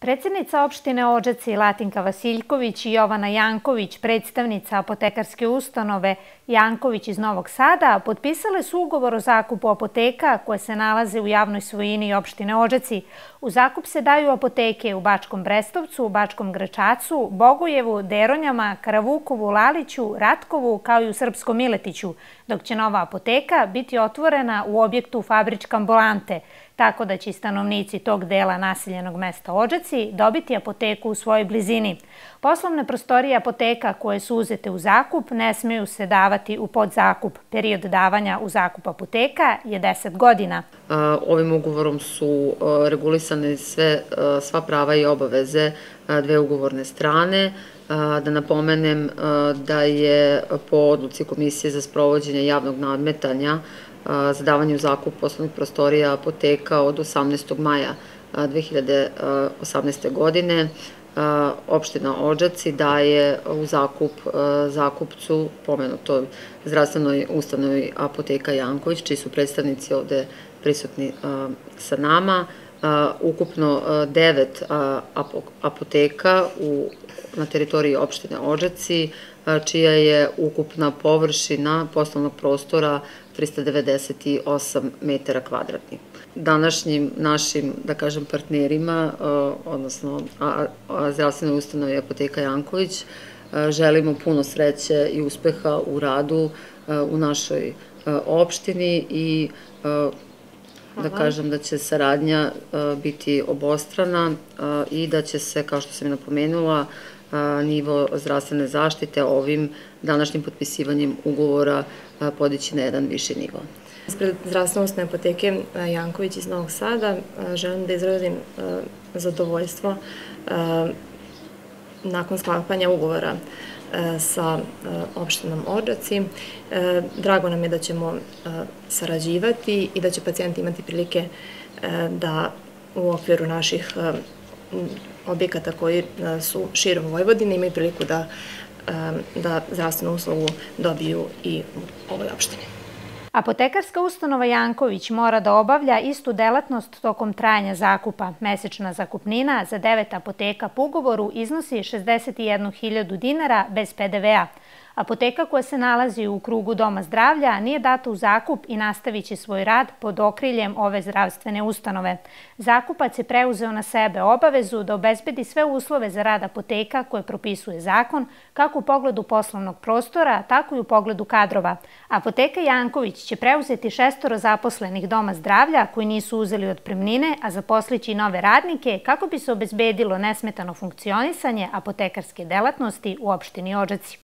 Predsednica opštine Ođaci Latinka Vasiljković i Jovana Janković, predstavnica apotekarske ustanove Janković iz Novog Sada, potpisale su ugovor o zakupu apoteka koje se nalaze u javnoj svojini opštine Ođaci. U zakup se daju apoteke u Bačkom Brestovcu, Bačkom Gračacu, Bogujevu, Deronjama, Karavukovu, Laliću, Ratkovu kao i u Srpskom Miletiću, dok će nova apoteka biti otvorena u objektu fabrička ambulante, tako da će stanovnici tog dela naseljenog mesta Ođaci dobiti apoteku u svojoj blizini. Poslovne prostorije apoteka koje su uzete u zakup ne smeju se davati u podzakup. Period davanja u zakup apoteka je 10 godina. Ovim ugovorom su regulisane sve, sva prava i obaveze dve ugovorne strane. Da napomenem da je po odluci Komisije za sprovođenje javnog nadmetanja za davanje u zakup poslovnih prostorija apoteka od 18. maja 2018. godine opština Ođaci daje u zakup zakupcu pomenutoj zdravstvenoj ustanovi apoteka Janković, čiji su predstavnici ovde prisutni sa nama, ukupno devet apoteka u, na teritoriji opštine Ođaci, čija je ukupna površina poslovnog prostora 398 metara kvadratnih. Današnjim našim, da kažem, partnerima, odnosno zdravstvenoj ustanovi Apoteka Janković, želimo puno sreće i uspeha u radu u našoj opštini i da kažem da će saradnja biti obostrana i da će se, kao što sam i napomenula, nivo zdravstvene zaštite ovim današnjim potpisivanjem ugovora podići na jedan viši nivo. Ispred zdravstvene ustanove apoteke Janković iz Novog Sada želim da izradim zadovoljstvo nakon sklapanja ugovora sa opštinom Odžaci. Drago nam je da ćemo sarađivati i da će pacijenti imati prilike da u okviru naših objekata koji su širom Vojvodine imaju priliku da, da zdravstvenu uslugu dobiju i u ovoj opštini. Apotekarska ustanova Janković mora da obavlja istu delatnost tokom trajanja zakupa. Mesečna zakupnina za devet apoteka po ugovoru iznosi 61.000 dinara bez PDV-a. Apoteka koja se nalazi u krugu Doma zdravlja nije data u zakup i nastavit će svoj rad pod okriljem ove zdravstvene ustanove. Zakupac je preuzeo na sebe obavezu da obezbedi sve uslove za rad apoteka koje propisuje zakon, kako u pogledu poslovnog prostora, tako i u pogledu kadrova. Apoteka Janković će preuzeti šestoro zaposlenih Doma zdravlja koji nisu uzeli otpremnine, a zaposlići nove radnike kako bi se obezbedilo nesmetano funkcionisanje apotekarske delatnosti u opštini Ođaci.